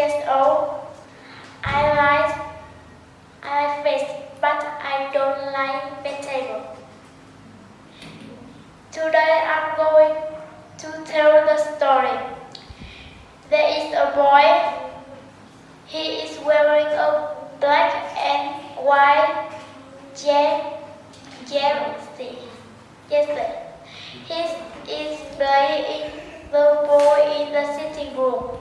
years old. Oh. I like I like fish, but I don't like vegetable. Today I'm going to tell the story. There is a boy. He is wearing a black and white jersey. Jersey. He is playing the ball in the sitting room.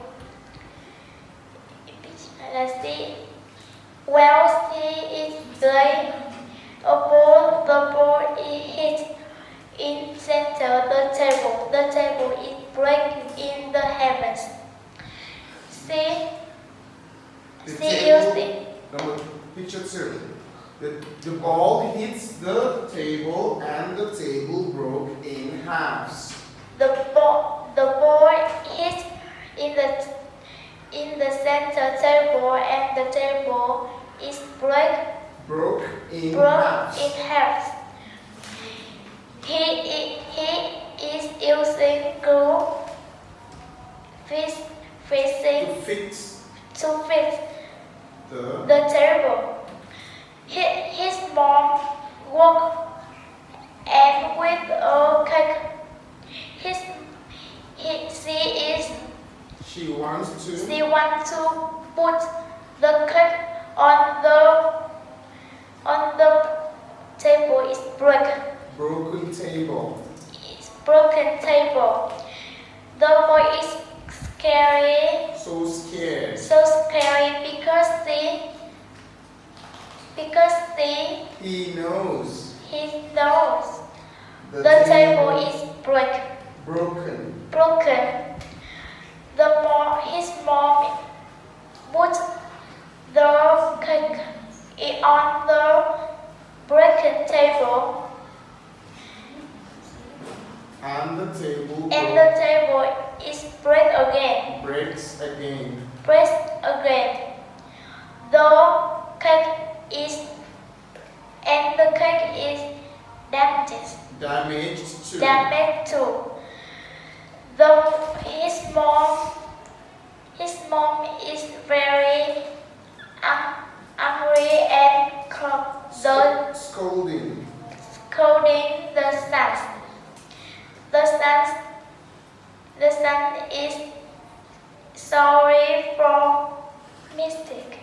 Let's see. While he is a ball, the ball is hit in center the table. The table is breaking in the heavens. See, The see you see. number picture two. The, the ball hits the table and the table broke in halves. The ball, the ball hit in the in the center table, and the table is break Broke in broke halves. in half. He, he is using glue, fix, fixing to fix to fix the the table. His, his mom worked and with a cake. His, he, she is she wants to she wants to put the cake on the on the table. is broken. broken table. It's broken table. The boy is scary, So scared. so scary because she because she He knows he knows the table is broken. broken. broken. The mom, his mom put the cake i- on the broken table And the table and the table is break again. breaks again. Press again. The cake is and the cake is damaged. Damaged too. Damaged too. The his mom his mom is very the son, The son, the son is sorry for mistake.